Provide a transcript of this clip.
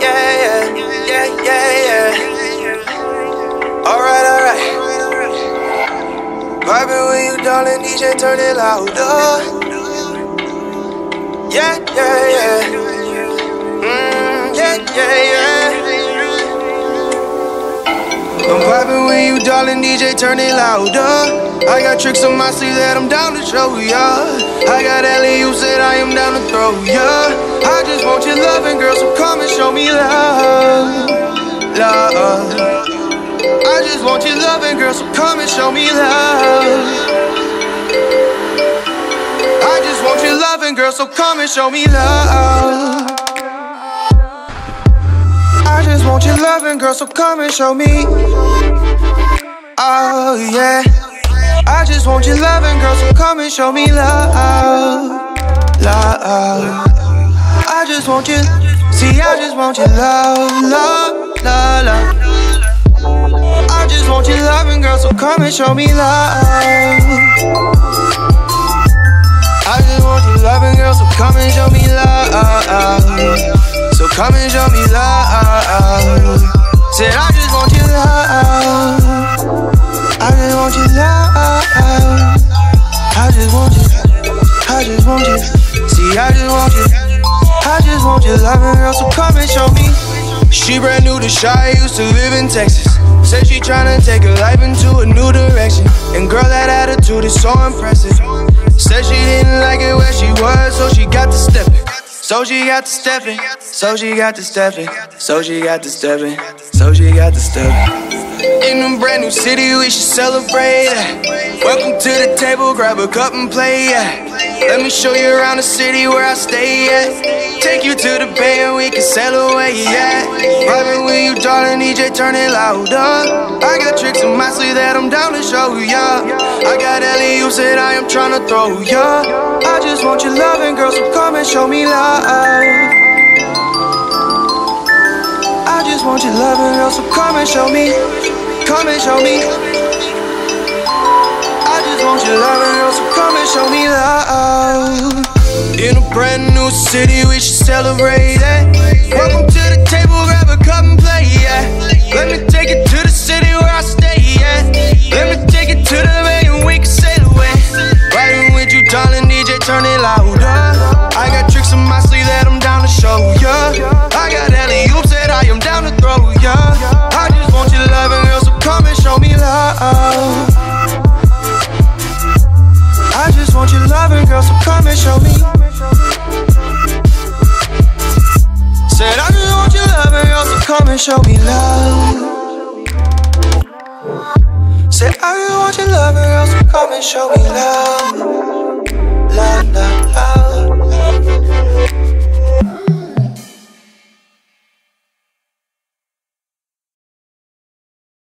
yeah, yeah, yeah. Alright, alright. Vibing with you, darling, DJ, turn it louder. Yeah, yeah, yeah. Mm, yeah, yeah, yeah. I'm vibing with you, darling, DJ, turn it louder. I got tricks on my sleeve that I'm down to show ya. I got Ellie, you said I am down to throw ya. Want your loving, girl, so come and show me love. Love. I just want your loving, girl, so come and show me love. I just want your loving, girl, so come and show me love. I just want your loving, girl, so come and show me. Oh, yeah. I just want your loving, girl, so come and show me love. Love. Just want you, see, I just want your love, love, love, love. I just want your loving, girl, so come and show me love. I just want your loving, girl, so come and show me love. So come and show me love. Said I just want your love. I just want your love. I just want you. I just want you. See, I just want you. I just want your loving, girl, so come and show me. She brand new to Chi, used to live in Texas. Said she tryna take her life into a new direction. And girl, that attitude is so impressive. Said she didn't like it where she was, so she got to step it. So she got to step it. So she got to step it. So she got to step it. So she got to step it. In a brand new city, we should celebrate. Welcome to the table, grab a cup and play. Let me show you around the city where I stay at. Take you to the bay and we can sail away, yeah. Vibing with you, darling, DJ, turn it louder. I got tricks in my sleeve that I'm down to show ya. I got Ellie, you said I am trying to throw ya. I just want your loving, girl, so come and show me love. I just want your loving, girl, so come and show me. Come and show me. I just want your loving, girl, so come and show me love. In a brand city, we should celebrate it. Welcome to the table, grab a cup and play, yeah. Let me take you to the city where I stay, yeah. Let me take you to the bay and we can sail away. Riding with you, darling, DJ, turn it louder. I got tricks on my sleeve that I'm down to show ya. I got Ellie, you said I am down to throw ya. I just want your loving, girl, so come and show me love. I just want your loving, girl, so come and show me. Said I just want your loving, girl, so come and show me love. Said I just want your loving, girl, so come and show me love. Love, love.